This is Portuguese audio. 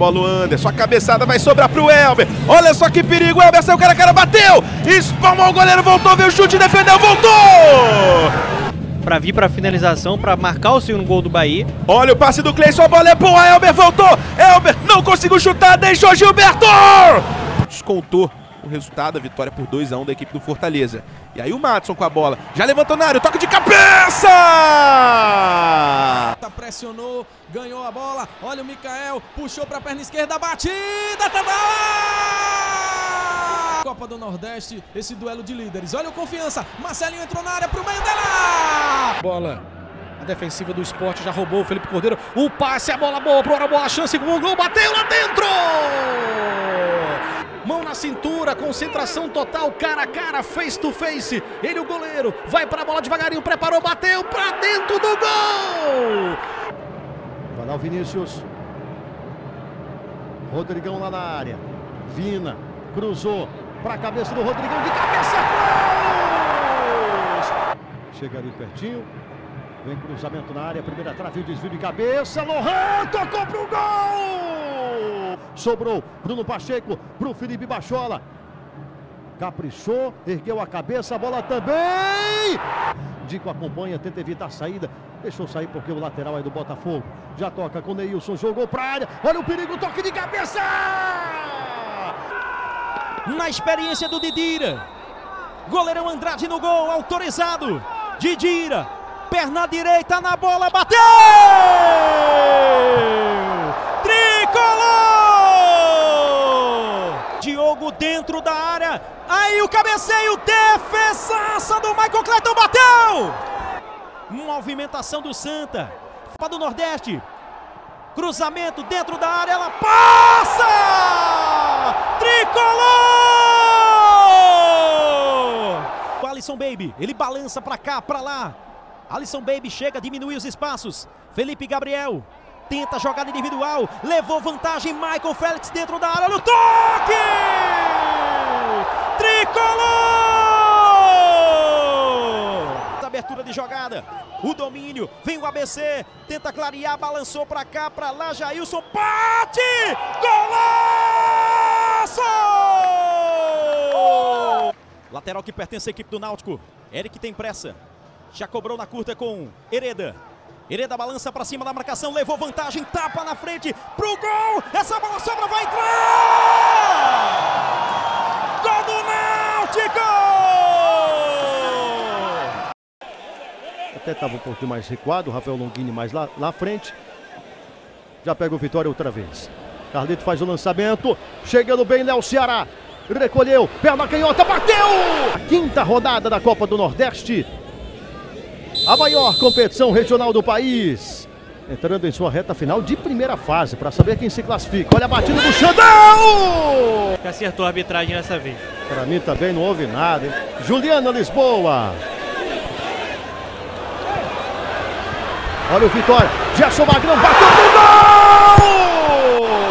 bola o Anderson. A cabeçada vai sobrar pro Elber. Olha só que perigo. Elber saiu cara a cara, bateu. Espalmou o goleiro, voltou, veio o chute, defendeu, voltou. Pra vir pra finalização, pra marcar o segundo gol do Bahia. Olha o passe do Cleison, a bola é boa. Elber voltou. Elber não conseguiu chutar, deixou Gilberto. Descontou o resultado, a vitória por 2 a 1 da equipe do Fortaleza. E aí o Matson com a bola, já levantou na área, toque de cabeça! Pressionou, ganhou a bola, olha o Mikael, puxou para a perna esquerda, batida, tá! Copa do Nordeste, esse duelo de líderes, olha o confiança, Marcelinho entrou na área pro meio dela! Bola a defensiva do esporte já roubou o Felipe Cordeiro. O passe, a bola boa pro boa chance com o gol, bateu lá dentro! Mão na cintura, concentração total, cara a cara, face to face. Ele, o goleiro, vai para a bola devagarinho, preparou, bateu para dentro do gol. Lá o Vinícius. Rodrigão lá na área. Vina, cruzou para a cabeça do Rodrigão, de cabeça, cruz! Chega ali pertinho, Vem cruzamento na área, primeira trave, desvio de cabeça. Lohan tocou pro gol! Sobrou Bruno Pacheco pro Felipe Bachola. Caprichou, ergueu a cabeça, a bola também. Dico acompanha, tenta evitar a saída. Deixou sair porque o lateral é do Botafogo. Já toca com o Neilson, jogou pra área. Olha o perigo, toque de cabeça! Na experiência do Didira. Goleirão Andrade no gol, autorizado. Didira perna direita na bola, bateu! Tricolor! Diogo dentro da área, aí o cabeceio, defesaça do Michael Clayton, bateu! Movimentação do Santa, do Nordeste, cruzamento dentro da área, ela passa! Tricolor! O Alisson Baby, ele balança para cá, para lá, Alisson Baby chega, diminui os espaços. Felipe Gabriel tenta jogada individual, levou vantagem. Michael Félix dentro da área no toque! Tricolor! Abertura de jogada, o domínio, vem o ABC, tenta clarear, balançou para cá, para lá, Jailson, bate! Golaço! Lateral que pertence à equipe do Náutico, Eric tem pressa, já cobrou na curta com Hereda. Hereda balança para cima da marcação, levou vantagem, tapa na frente pro gol. Essa bola sobra, vai entrar! Gol do Náutico! Até estava um pouquinho mais recuado, o Rafael Longini mais lá, lá frente. Já pega o Vitória outra vez. Carlito faz o lançamento, chegando bem Léo Ceará. Recolheu, perna canhota, bateu! quinta rodada da Copa do Nordeste a maior competição regional do país. Entrando em sua reta final de primeira fase, para saber quem se classifica. Olha a batida do Xandão! Que acertou a arbitragem dessa vez. Para mim também não houve nada, hein? Juliana Lisboa. Olha o Vitória. Gerson Magrão bateu no gol!